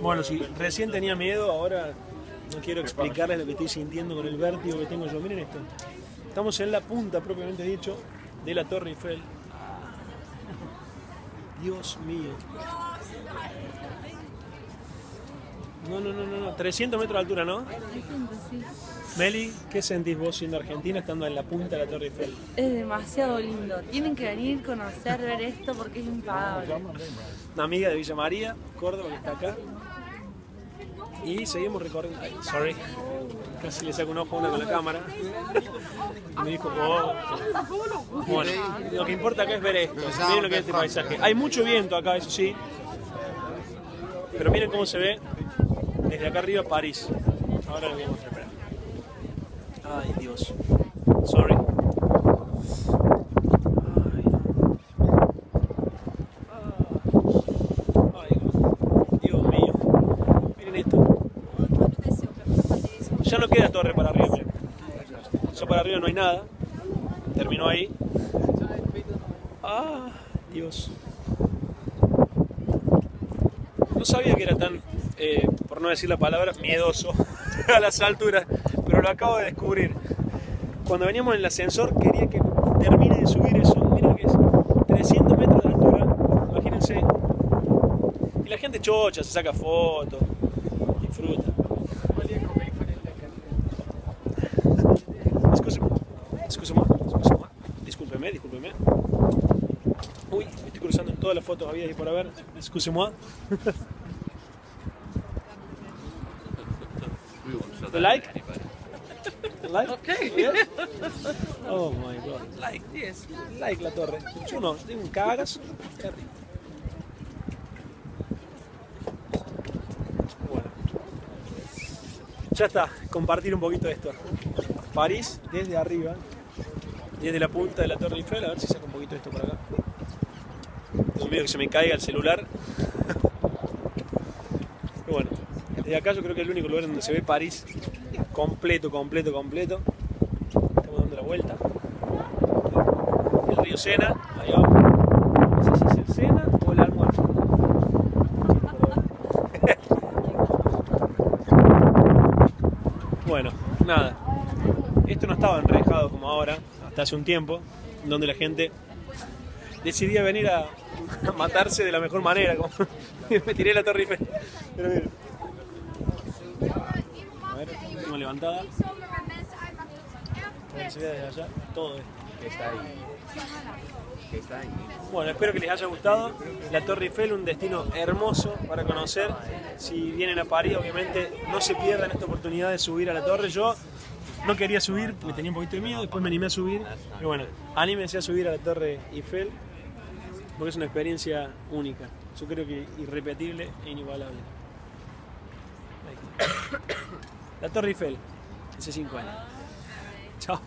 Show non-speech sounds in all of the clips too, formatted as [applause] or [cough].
Bueno, si recién tenía miedo, ahora no quiero explicarles lo que estoy sintiendo con el vértigo que tengo yo. Miren esto. Estamos en la punta, propiamente dicho, de la Torre Eiffel. Dios mío. No, no, no, no, no. 300 metros de altura, ¿no? 300, sí. Meli, ¿qué sentís vos siendo argentina estando en la punta de la Torre Eiffel? Es demasiado lindo. Tienen que venir, conocer, ver esto porque es impagable. Una amiga de Villa María, Córdoba, que está acá. Y seguimos recorriendo. Ay, sorry. Casi le saco un ojo a una con la cámara. Y me dijo, oh. Bueno, lo que importa acá es ver esto. Miren lo que es este paisaje. Hay mucho viento acá, eso sí. Pero miren cómo se ve desde acá arriba París. Ahora lo voy a mostrar. Ay, Dios. Sorry. Ya no queda torre para arriba. miren. Ya para arriba no hay nada. Terminó ahí. Ah, Dios. No sabía que era tan, eh, por no decir la palabra, miedoso [laughs] a las alturas, pero lo acabo de descubrir. Cuando veníamos en el ascensor quería que termine de subir eso. Lo que es 300 metros de altura, imagínense. Y la gente chocha, se saca fotos, disfruta. Excusez-moi, excusez-moi. Discúlpeme, discúlpeme. Uy, me estoy cruzando en todas las fotos había y por haber. Excusez-moi. [laughs] The like? Like? Okay. Yes? Oh my god. Like, yes. Like la torre. Yo no, tengo un cagazo. Qué rico. Bueno. Ya está, compartir un poquito de esto. París desde arriba, desde la punta de la Torre Eiffel, a ver si saco un poquito de esto por acá. Tengo miedo que se me caiga el celular. Bueno, desde acá yo creo que es el único lugar donde se ve París completo, completo, completo. Estamos dando la vuelta. El río Sena, ahí abajo. No sé si es el Sena o el almuerzo. Bueno, nada. Esto no estaba enrejado como ahora, hasta hace un tiempo, donde la gente decidía venir a, a [laughs] matarse de la mejor manera. Como [laughs] me tiré la torre Eiffel. Pero miren. A ver, última levantada. Si se ve desde allá todo esto. que está ahí. Que está ahí. Bueno, espero que les haya gustado. La Torre Eiffel, un destino hermoso para conocer. Si vienen a París, obviamente no se pierdan esta oportunidad de subir a la torre. Yo no quería subir, me tenía un poquito de miedo, después me animé a subir. Pero bueno, anímense a subir a la Torre Eiffel porque es una experiencia única. Yo creo que irrepetible e inigualable. La Torre Eiffel, hace 5 años. Chao.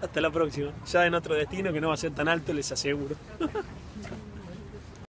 Hasta la próxima. Ya en otro destino que no va a ser tan alto, les aseguro.